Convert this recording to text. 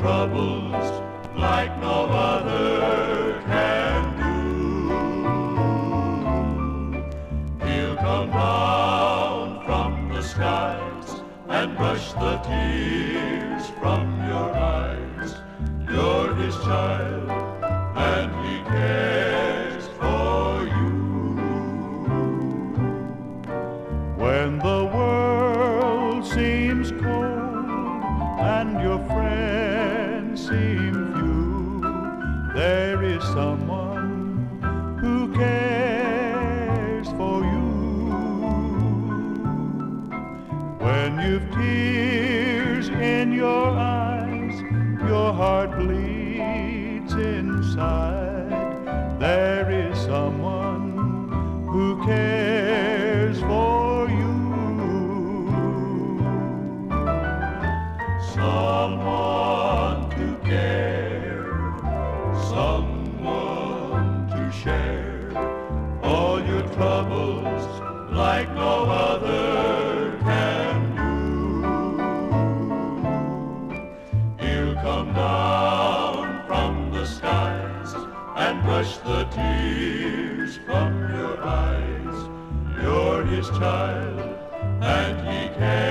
troubles like no other and brush the tears from your eyes. You're his child and he cares for you. When the world seems cold and your friends seem few, there is someone When you've tears in your eyes, your heart bleeds inside. There is someone who cares for you. Someone to care, someone to share all your troubles like no other. come down from the skies and brush the tears from your eyes. You're his child, and he cares.